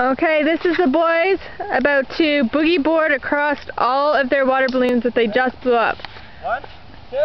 Okay, this is the boys about to boogie board across all of their water balloons that they just blew up. One, two.